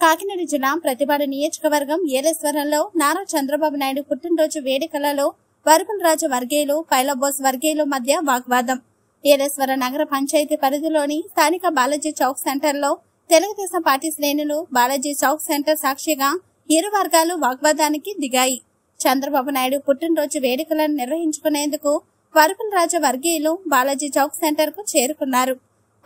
కాకినాడ జిల్లా ప్రతిపాడు నియోజకవర్గం ఏలేశ్వరంలో నారా చంద్రబాబు నాయుడు పుట్టినరోజు వేడుకలలో వరుకుల రాజు వర్గీయులు పైలబోస్ వర్గీయులు మధ్య వాగ్వాదం. ఏలేశ్వర నగర పంచాయతీ పరిధిలోని స్థానిక బాలాజీ చౌక్ సెంటర్లో తెలుగుదేశం పార్టీ శ్రేణులు బాలాజీ చౌక్ సెంటర్ సాక్షిగా ఇరు వర్గాలు వాగ్వాదానికి దిగాయి. చంద్రబాబు నాయుడు పుట్టినరోజు వేడుకలను నిర్వహించుకునేందుకు వరుకుల రాజు వర్గీయులు బాలాజీ చౌక్ సెంటర్కు చేరుకున్నారు.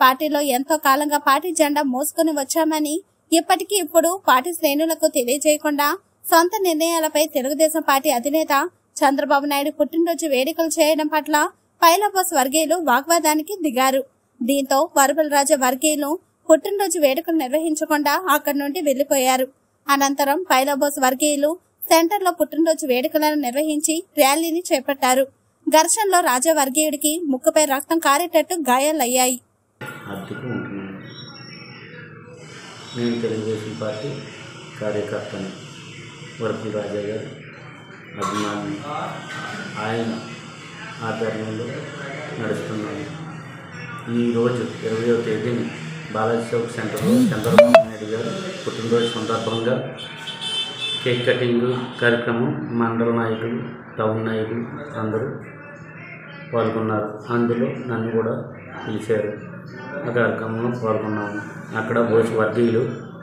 పార్టీలో ఎంతో కాలంగా పార్టీ జెండా మోసుకుని వచ్చామని ఇప్పటికీ ఇప్పుడు పార్టీ శ్రేణులకు తెలియజేయకుండా సొంత నిర్ణయాలపై తెలుగుదేశం పార్టీ అధినేత చంద్రబాబు నాయుడు పుట్టినరోజు వేడుకలు చేయడం పట్ల పైలబోస్ వర్గీయులు వాగ్వాదానికి దిగారు. దీంతో వరుపల రాజు వర్గీయులు పుట్టినరోజు వేడుకలు నిర్వహించకుండా అక్కడి నుండి వెళ్ళిపోయారు. అనంతరం పైలబోస్ వర్గీయులు సెంటర్లో పుట్టినరోజు వేడుకలను నిర్వహించి ర్యాలీని చేపట్టారు. ఘర్షణలో రాజా వర్గీయుడికి ముక్కుపై రక్తం కారేటట్టు గాయాలయ్యాయి. నేను తెలుగుదేశం పార్టీ కార్యకర్తని వరపుల రాజా గారు అభిమాని ఆయన ఆధ్వర్యంలో నడుస్తున్నాను. ఈరోజు ఇరవయో తేదీని బాలాజీ చౌక్ సెంటర్లో చంద్రబాబు నాయుడు గారు పుట్టినరోజు సందర్భంగా కేక్ కటింగ్ కార్యక్రమం మండల నాయకులు టౌన్ నాయకులు అందరూ పాల్గొన్నారు. అందులో నన్ను కూడా పిలిచారు ఆ కార్యక్రమంలో పాల్గొన్నాను అక్కడ బోసి వర్గీయులు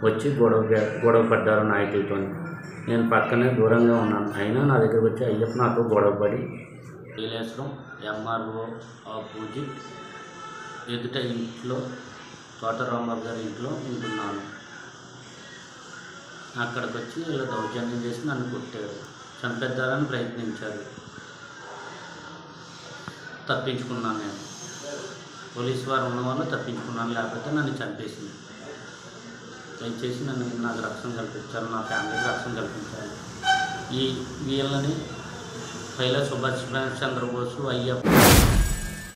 వచ్చి గొడవ గొడవ పడ్డారు నాయకులతో. నేను పక్కనే దూరంగా ఉన్నాను. అయినా నా దగ్గరకు వచ్చి అయ్యప్ప నాతో గొడవ పడి నీలేశ్వరం ఎంఆర్ఓ ఆపోజిట్ ఎదుట ఇంట్లో తోట రామారావు గారి ఇంట్లో ఉంటున్నాను. అక్కడికి వచ్చి వీళ్ళు దౌర్జన్యం చేసి నన్ను కొట్టారు. చంపేద్దాలని ప్రయత్నించారు. తప్పించుకున్నాను నేను. పోలీస్ వారు ఉన్నవారు తప్పించుకున్నాను లేకపోతే నన్ను చంపేసింది. దయచేసి నన్ను నాకు రక్షణ కల్పించాలి నా ఫ్యామిలీకి రక్షణ కల్పించాలి ఈ వీళ్ళని పైలా సుభాష్ చంద్రబోసు అయ్యప్ప